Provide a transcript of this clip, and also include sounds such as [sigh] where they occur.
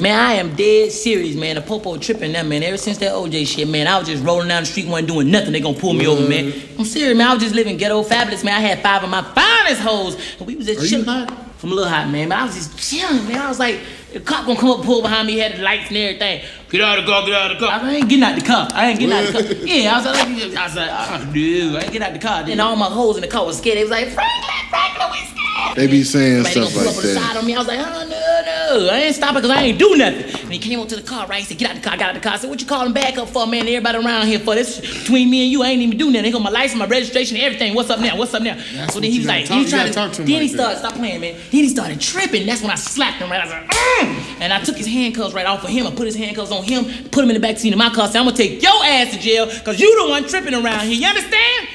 Man, I am dead serious, man. The popo tripping that, man. Ever since that OJ shit, man, I was just rolling down the street, wasn't doing nothing. They gonna pull me over, man. Mm. I'm serious, man. I was just living ghetto fabulous, man. I had five of my finest hoes, and we was just Are you chilling. hot? Little hot, man, but I was just chilling, man. I was like, the cop gonna come up, pull behind me, had the lights and everything. Get out of the car, get out of the car. I, was like, I ain't getting out the car. I ain't getting out the car. [laughs] Yeah, I was like, I was like, oh, dude, I ain't getting out the car. And all my hoes in the car was scared. They was like, Franklin, Franklin, we scared. They be saying Somebody stuff gonna pull like up on the that. side on me. I was like, oh no, no, I ain't stopping because I ain't do nothing. And he came up to the car, right? He said, get out of the car, I got out of the car. I said, what you calling back up for, man? Everybody around here for this between me and you, I ain't even do nothing. They got my license, my registration, everything. What's up now? What's up now? That's so then he was like, talk- he was trying gotta talk to him Then he like started, stop playing, man. Then he started tripping. That's when I slapped him right. I was like, mm! and I took his handcuffs right off of him. I put his handcuffs on him, put him in the back seat of my car. Said, I'm gonna take your ass to jail because you the one tripping around here. You understand?